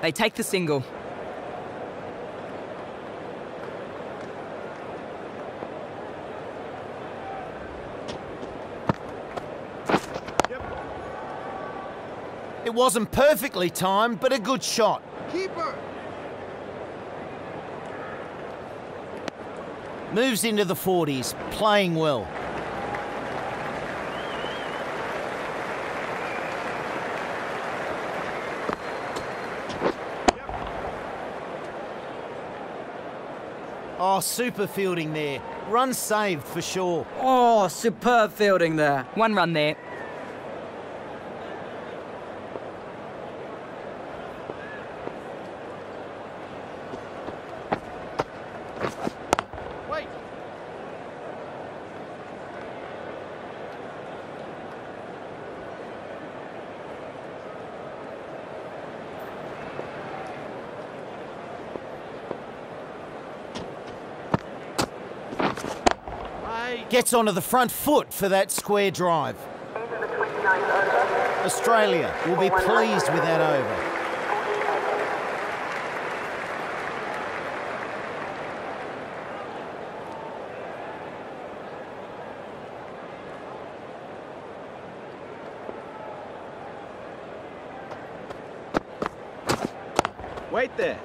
They take the single. It wasn't perfectly timed, but a good shot. Keeper! Moves into the 40s, playing well. Oh, super fielding there. Run saved for sure. Oh, superb fielding there. One run there. Wait! Right. Gets onto the front foot for that square drive. Australia will be pleased with that over. Wait there.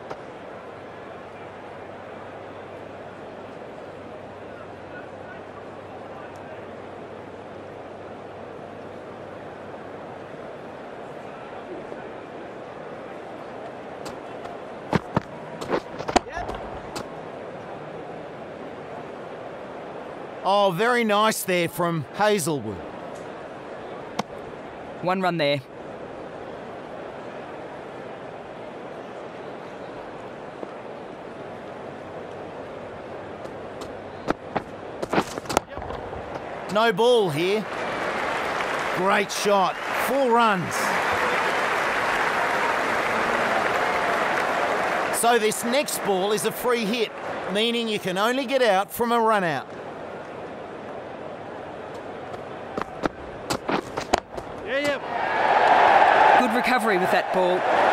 Oh, very nice there from Hazlewood. One run there. No ball here. Great shot. Four runs. So this next ball is a free hit, meaning you can only get out from a run out. Yeah, yeah. Good recovery with that ball.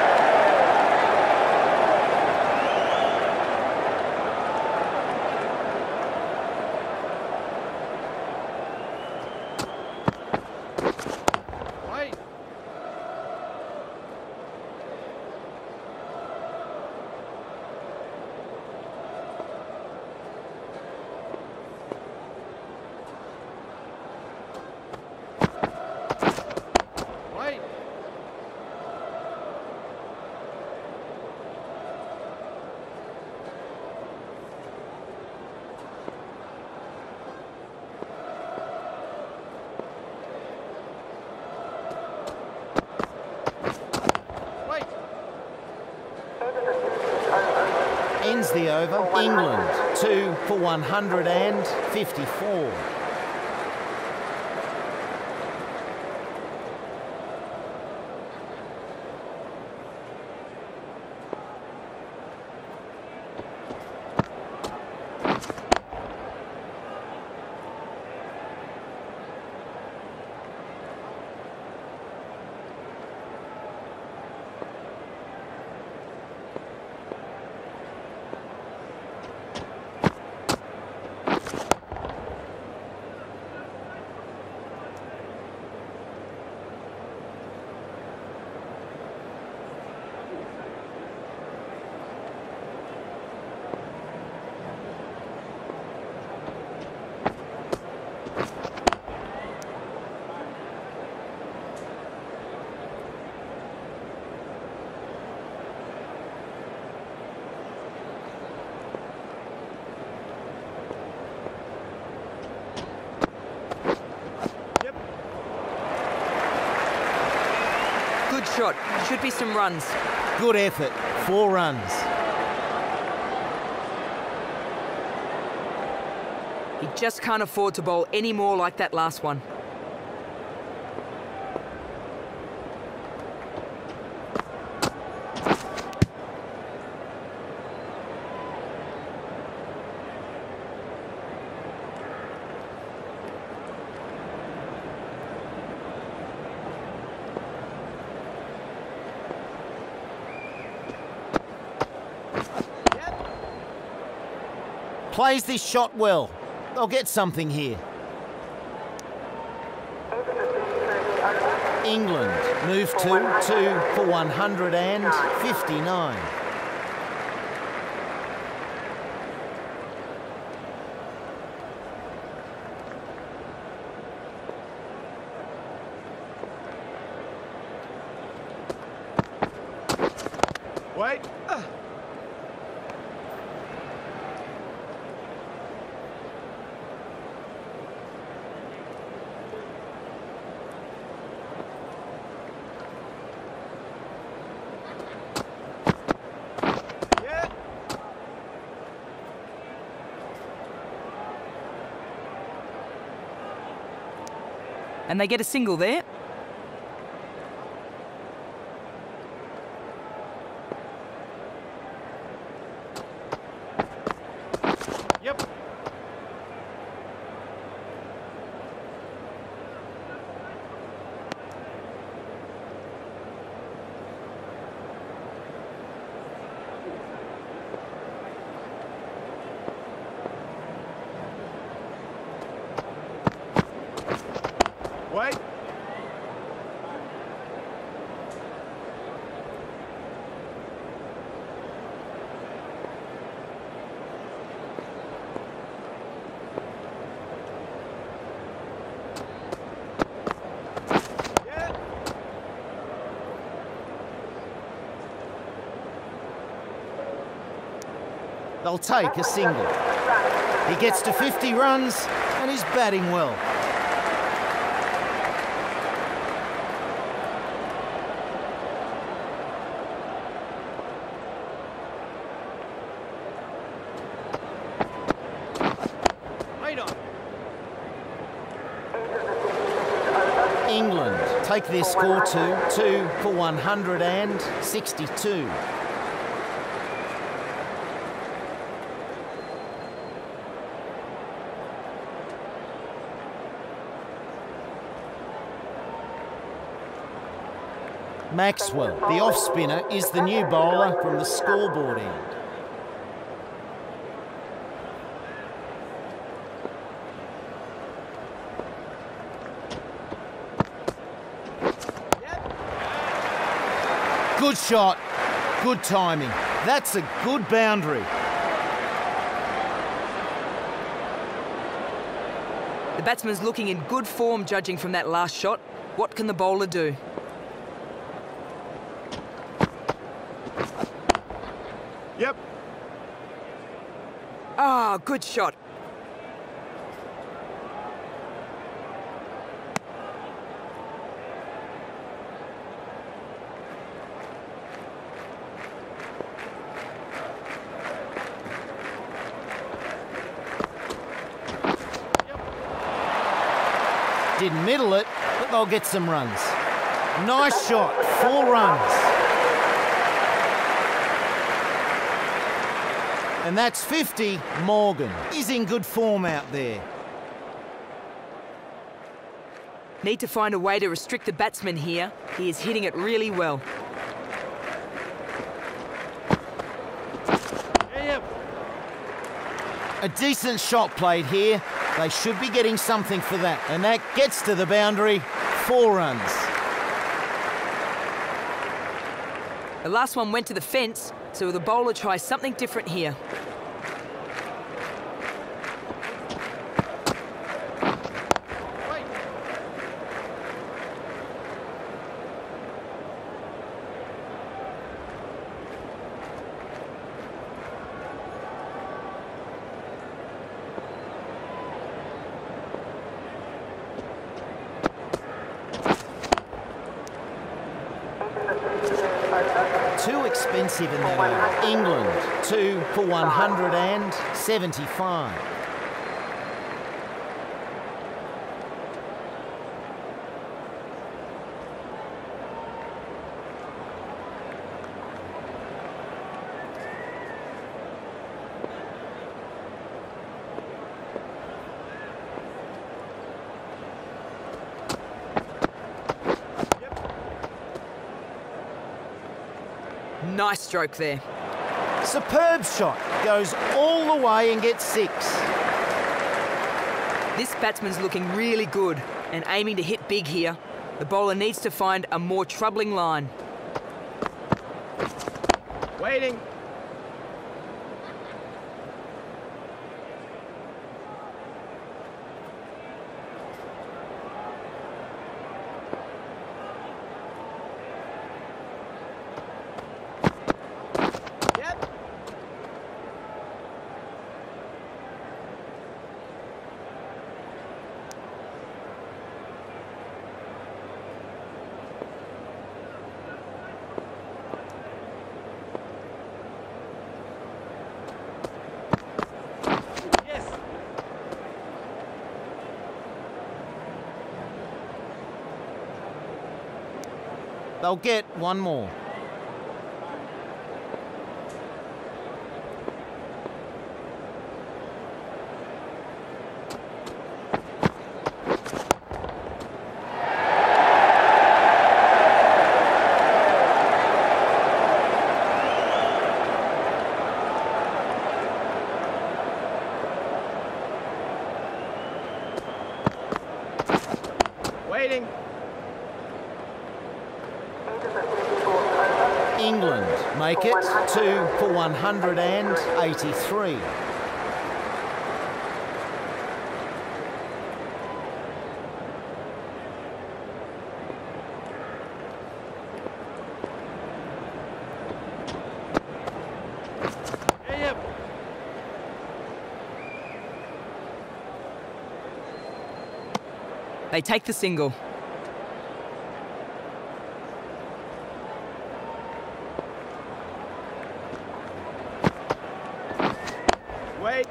The over. England, two for 154. Good shot. Should be some runs. Good effort. Four runs. He just can't afford to bowl any more like that last one. Plays this shot well. They'll get something here. England move to two for 159. Wait. Uh. And they get a single there. They'll take a single. He gets to 50 runs and he's batting well. England take their score to two for 162. Maxwell, the off spinner, is the new bowler from the scoreboard end. Good shot, good timing. That's a good boundary. The batsman's looking in good form judging from that last shot. What can the bowler do? Good shot. Didn't middle it, but they'll get some runs. Nice shot, four runs. And that's 50, Morgan. He's in good form out there. Need to find a way to restrict the batsman here. He is hitting it really well. A decent shot played here. They should be getting something for that. And that gets to the boundary. Four runs. The last one went to the fence, so the bowler tries something different here. Wait. Too expensive in that over. England, two for 175. Nice stroke there. Superb shot. Goes all the way and gets six. This batsman's looking really good and aiming to hit big here. The bowler needs to find a more troubling line. Waiting. They'll get one more. Waiting. England make it two for 183. They take the single. Wait.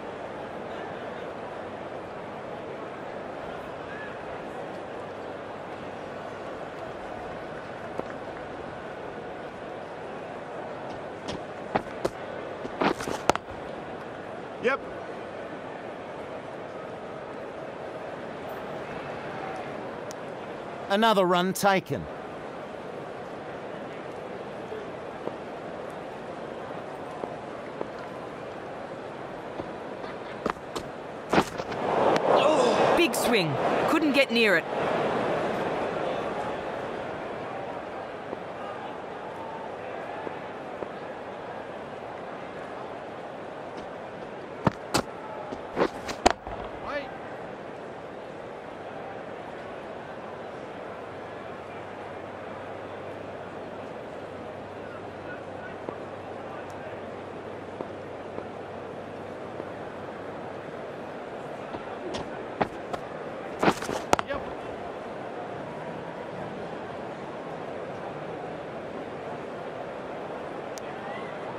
Yep. Another run taken. Big swing. Couldn't get near it.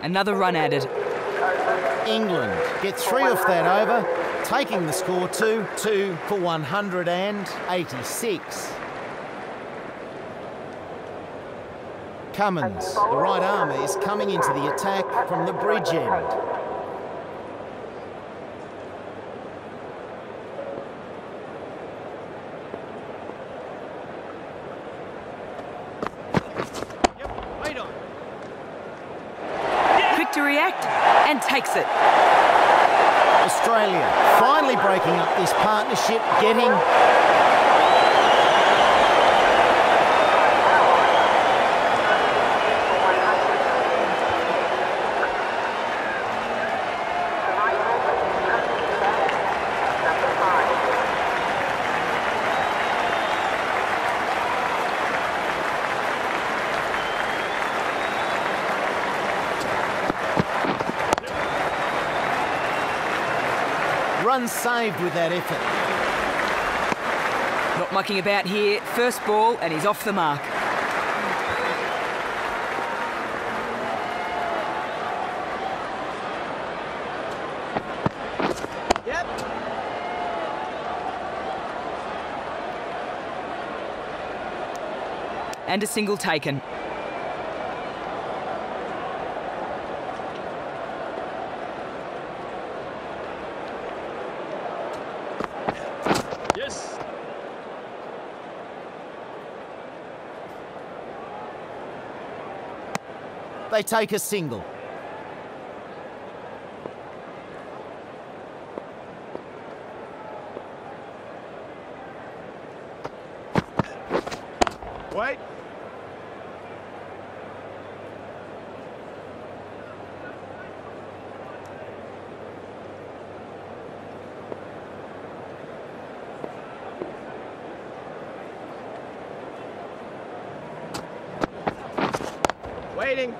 Another run added. England get three off that over, taking the score to two for 186. Cummins, the right arm, is coming into the attack from the bridge end. Yep. Wait on. Quick to react and takes it. Australia finally breaking up this partnership, getting runs saved with that effort. Not mucking about here. First ball and he's off the mark. And a single taken. they take a single. Wait. Waiting.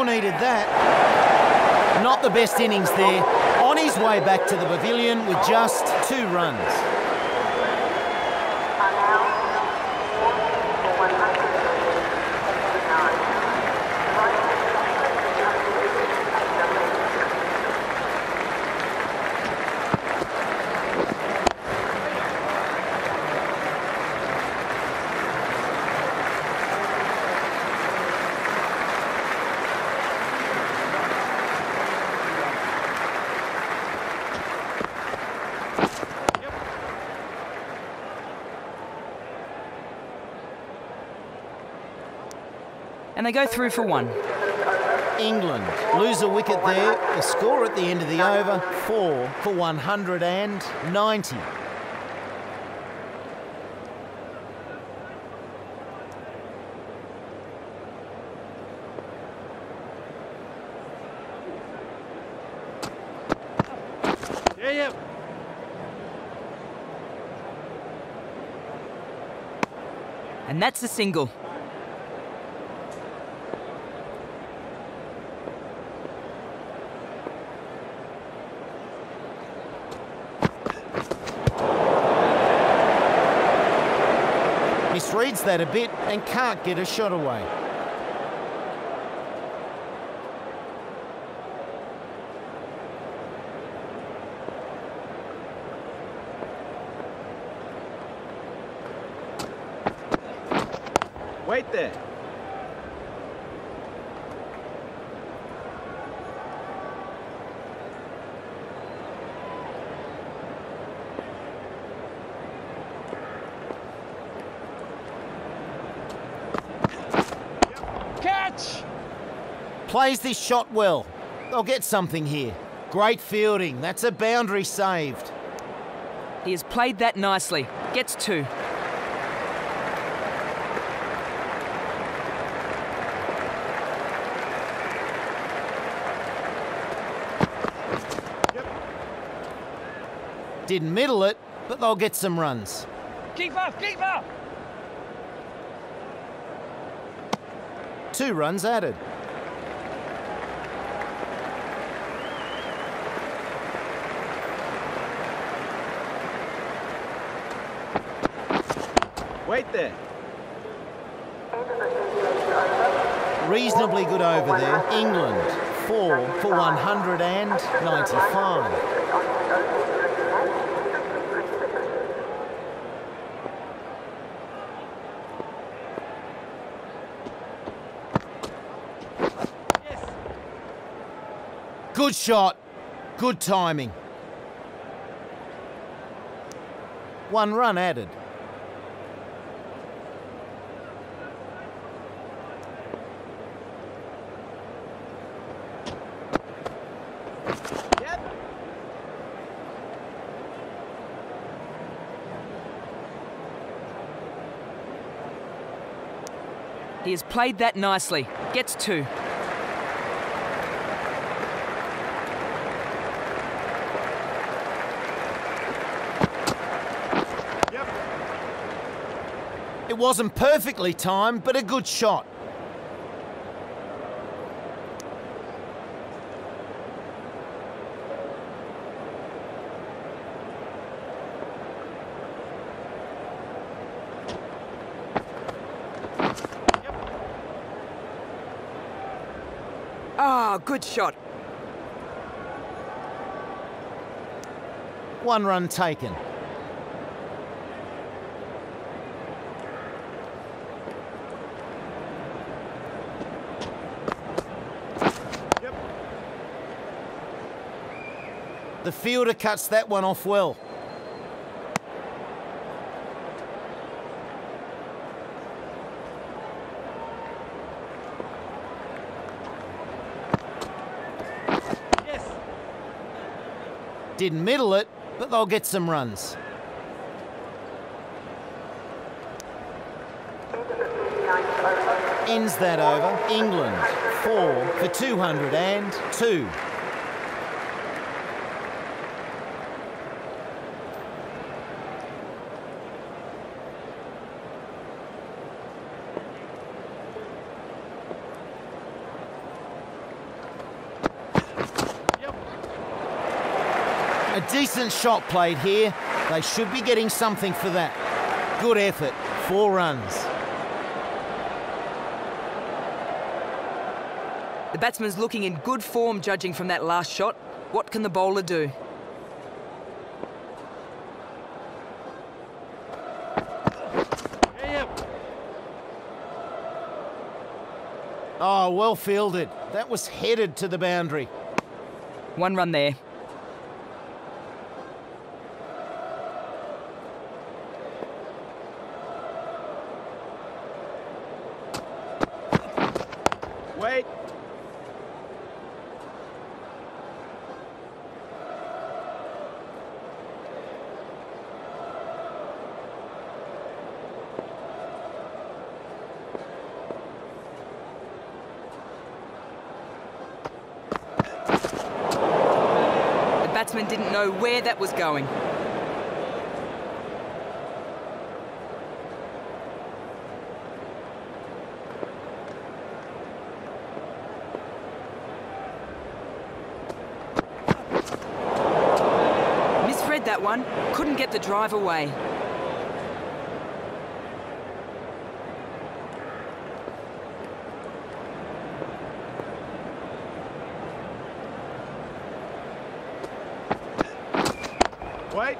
needed that. Not the best innings there. On his way back to the pavilion with just two runs. And they go through for one. England lose a wicket there. The score at the end of the over, four for 190. Yeah, yeah. And that's a single. Misreads that a bit and can't get a shot away. Wait there. Catch! Plays this shot well. They'll get something here. Great fielding. That's a boundary saved. He has played that nicely. Gets two. Didn't middle it, but they'll get some runs. Keep up, keep up! Two runs added. There. Reasonably good over there. England, four for 195. Good shot. Good timing. One run added. He has played that nicely. Gets two. Yep. It wasn't perfectly timed, but a good shot. Good shot. One run taken. The fielder cuts that one off well. Didn't middle it, but they'll get some runs. Ends that over. England, four for 202. Decent shot played here. They should be getting something for that. Good effort. Four runs. The batsman's looking in good form judging from that last shot. What can the bowler do? Yeah, yeah. Oh, well fielded. That was headed to the boundary. One run there. Wait. The batsman didn't know where that was going. That one. Couldn't get the drive away. Wait.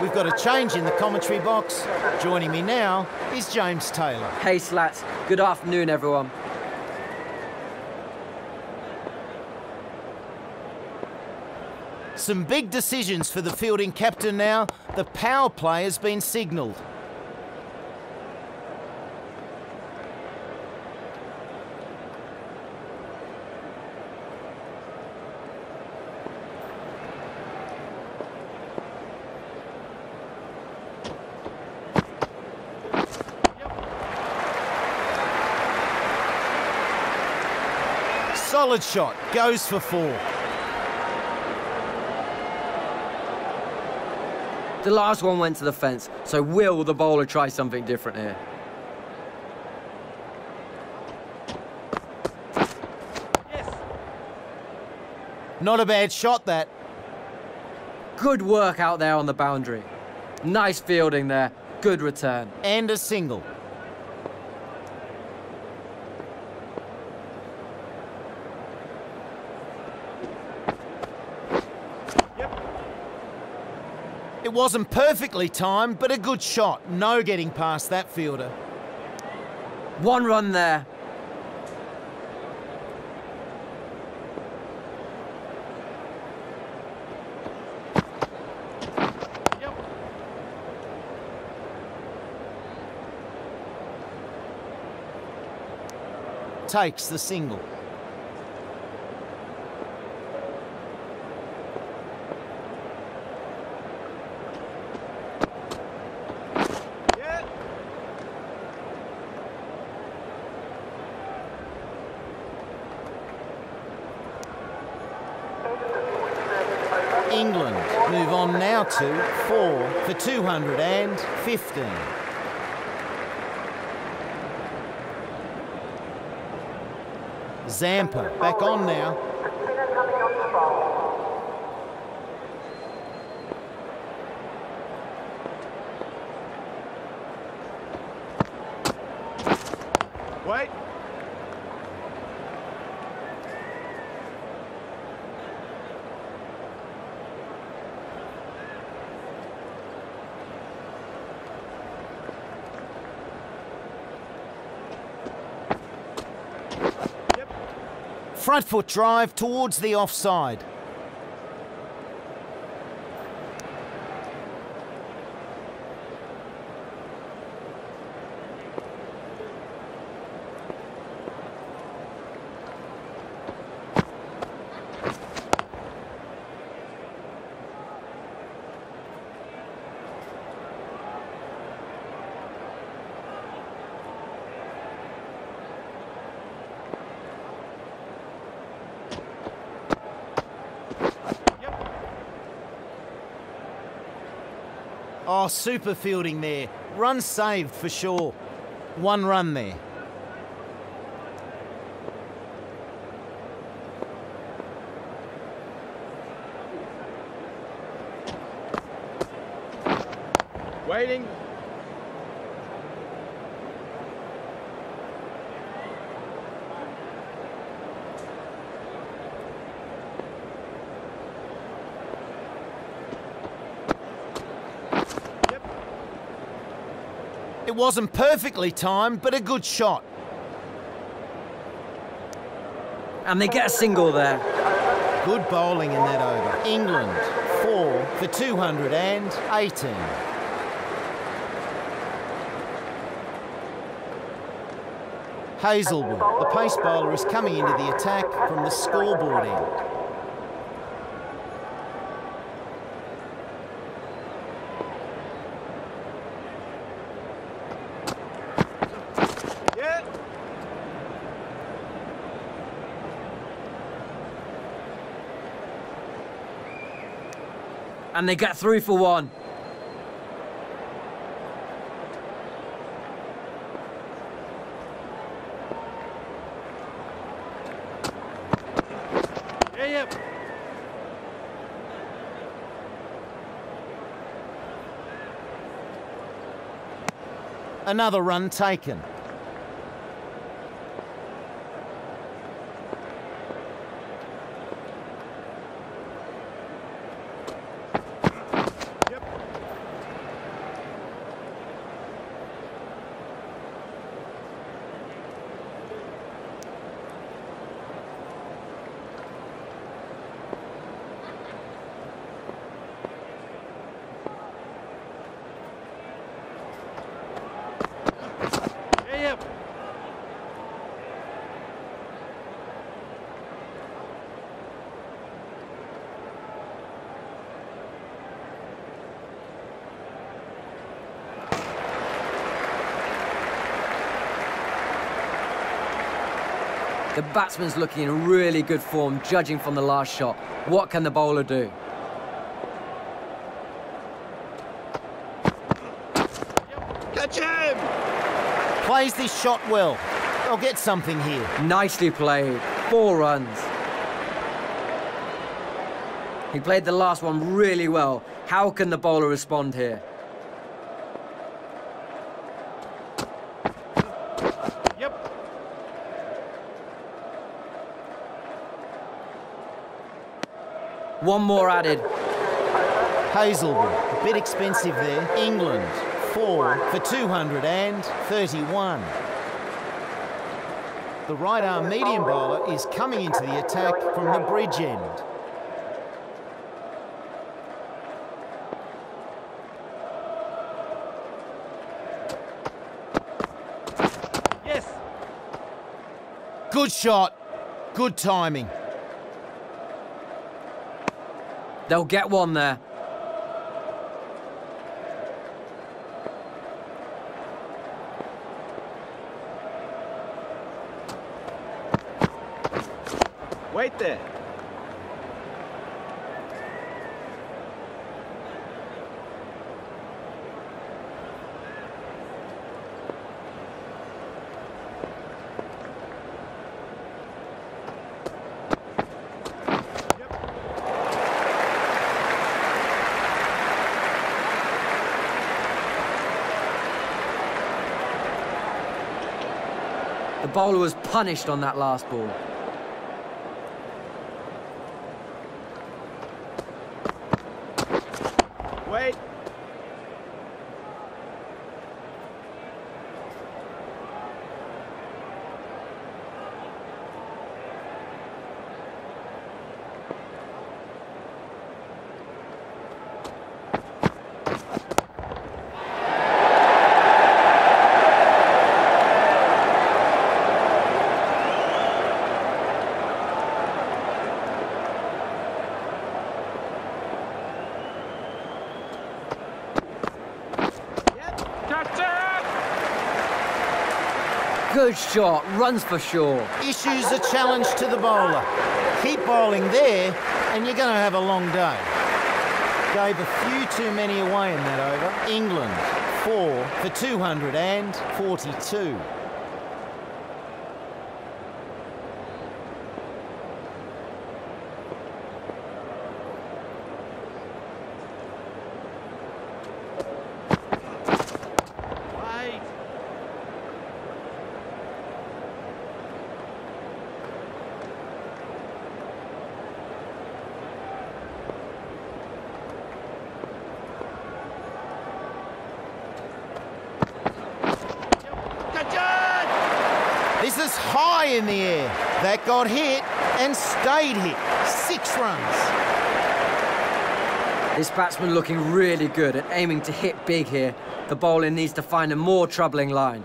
We've got a change in the commentary box. Joining me now is James Taylor. Hey, Slats. Good afternoon, everyone. Some big decisions for the fielding captain now. The power play has been signalled. Solid shot, goes for four. The last one went to the fence, so will the bowler try something different here? Yes. Not a bad shot, that. Good work out there on the boundary. Nice fielding there. Good return. And a single. Wasn't perfectly timed, but a good shot. No getting past that fielder. One run there. Takes the single. England move on now to four for 215. Zampa back on now. Front foot drive towards the offside. Oh, super fielding there. Run saved for sure. One run there. Waiting. It wasn't perfectly timed, but a good shot. And they get a single there. Good bowling in that over. England, four for 218. Hazlewood, the pace bowler, is coming into the attack from the scoreboard end. And they get through for one. Yeah, yep. Another run taken. Batsman's looking in really good form, judging from the last shot. What can the bowler do? Catch him! Plays this shot well. They'll get something here. Nicely played. Four runs. He played the last one really well. How can the bowler respond here? One more added. Hazlewood, a bit expensive there. England, four for 231. The right arm medium bowler is coming into the attack from the bridge end. Yes. Good shot, good timing. They'll get one there. Wait there. Bowler was punished on that last ball. Wait. Catch it! Good shot, runs for sure. Issues a challenge to the bowler. Keep bowling there, and you're going to have a long day. Gave a few too many away in that over. England, four for 242. Wait. Catch it! This is high in the air. That got hit and stayed hit. Six runs. This batsman looking really good and aiming to hit big here. The bowler needs to find a more troubling line.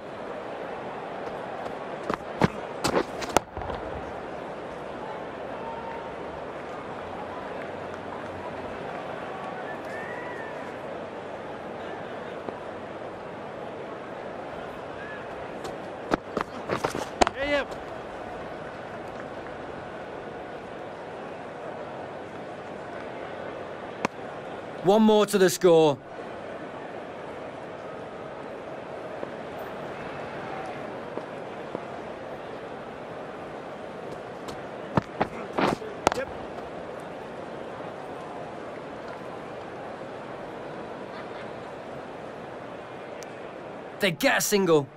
One more to the score. They get a single.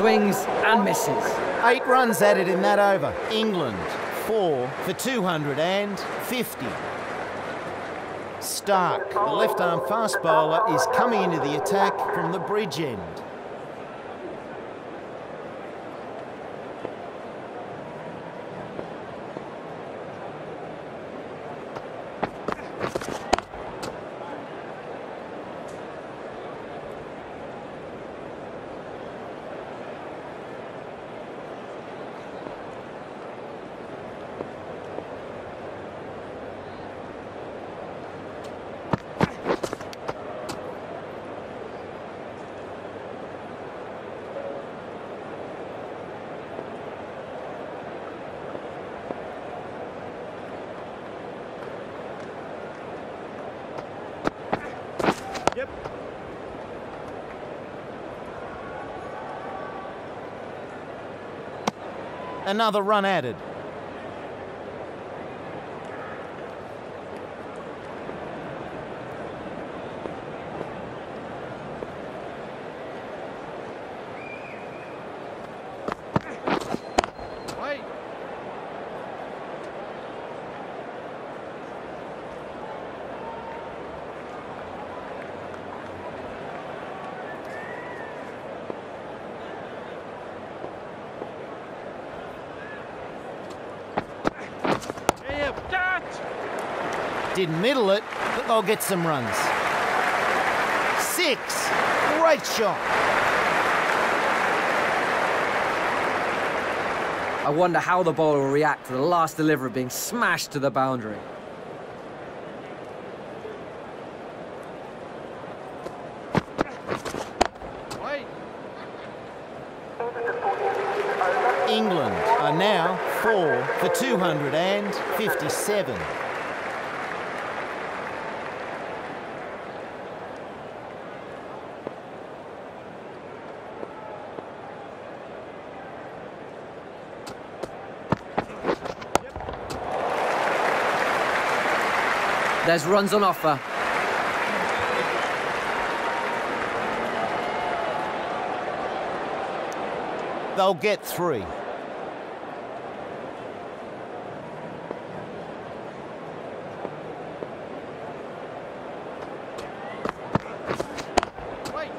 Swings and misses. Eight runs added in that over. England, four for 250. Stark, the left arm fast bowler, is coming into the attack from the bridge end. Another run added. Wait. Yeah, yeah. Catch! Didn't middle it, but they'll get some runs. Six. Great shot. I wonder how the bowler will react to the last delivery being smashed to the boundary. England are now four for 257. There's runs on offer. They'll get three. Wait.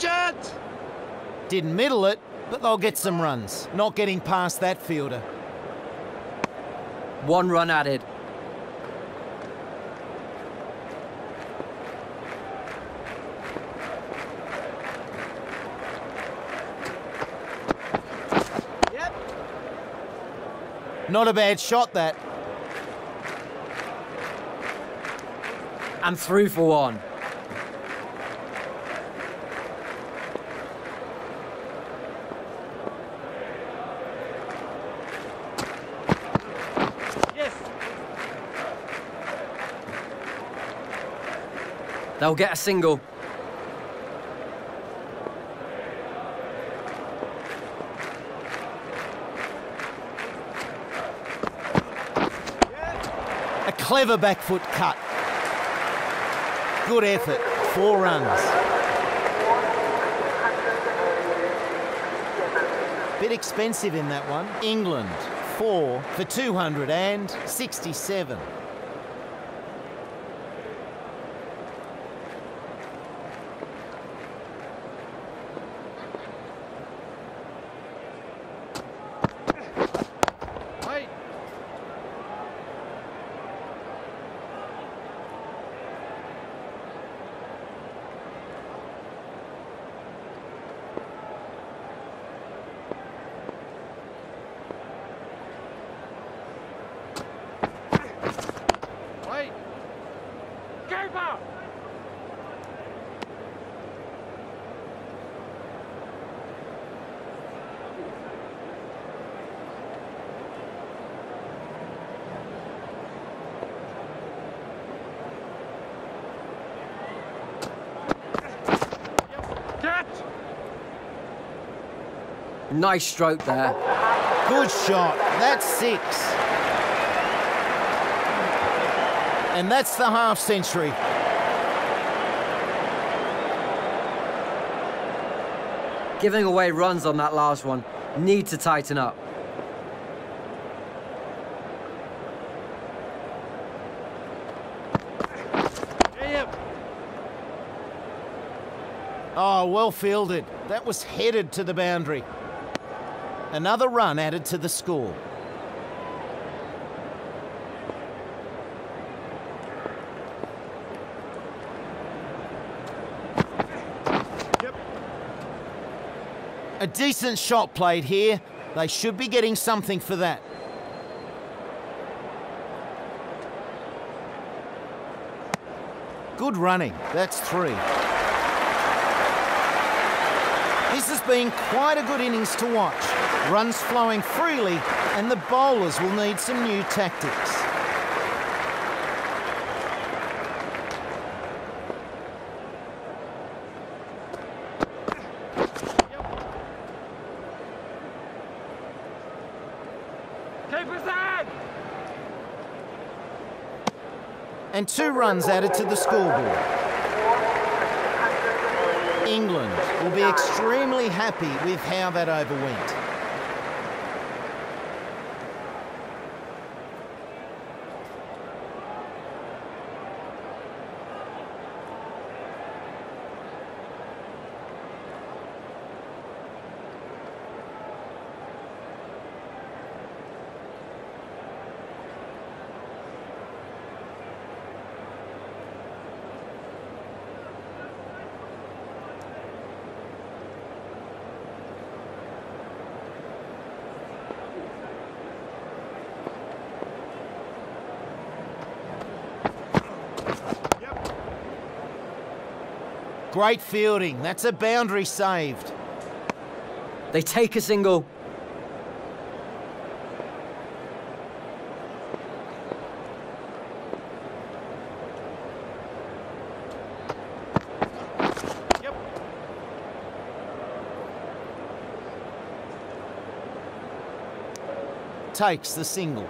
Yes. Good. Didn't middle it, but they'll get some runs. Not getting past that fielder. One run added. Yep. Not a bad shot, that. And through for one. They'll get a single. A clever back foot cut. Good effort. Four runs. Bit expensive in that one. England, four for 267. Wait. Wait. Keeper. Yep. Catch. Nice stroke there. Good shot. That's six. And that's the half century. Giving away runs on that last one. Need to tighten up. Oh, well fielded. That was headed to the boundary. Another run added to the score. Yep. A decent shot played here. They should be getting something for that. Good running. That's three. This has been quite a good innings to watch. Runs flowing freely, and the bowlers will need some new tactics. And two runs added to the scoreboard. England will be extremely happy with how that over Great fielding. That's a boundary saved. They take a single. Takes the single.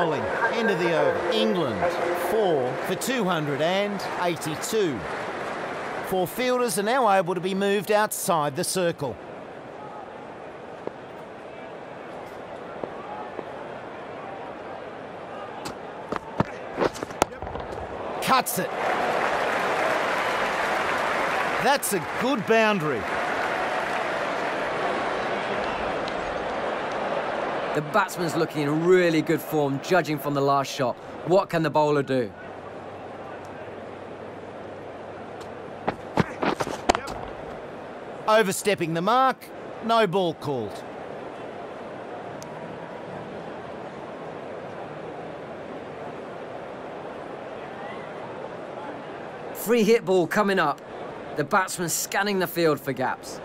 Bowling. End of the over. England, four for 282. Four fielders are now able to be moved outside the circle. Cuts it. That's a good boundary. The batsman's looking in really good form, judging from the last shot. What can the bowler do? Overstepping the mark, no ball called. Free hit ball coming up. The batsman scanning the field for gaps.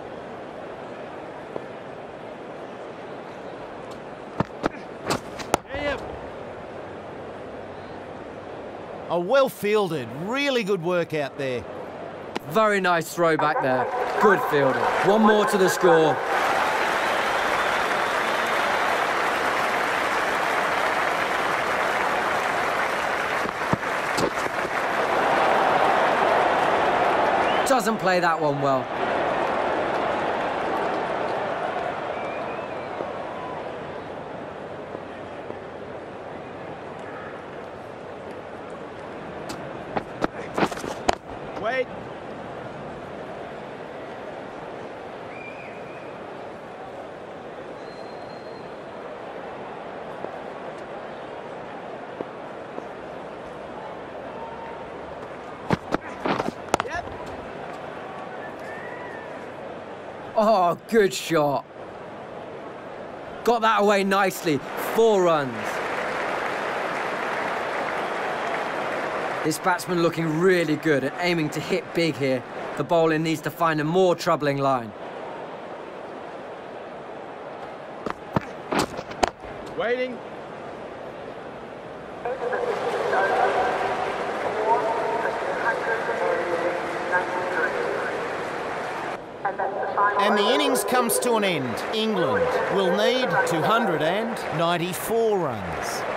Well fielded, really good work out there. Very nice throw back there. Good fielding. One more to the score. Doesn't play that one well. Good shot. Got that away nicely. Four runs. This batsman looking really good and aiming to hit big here. The bowler needs to find a more troubling line. Waiting. And the innings comes to an end. England will need 294 runs.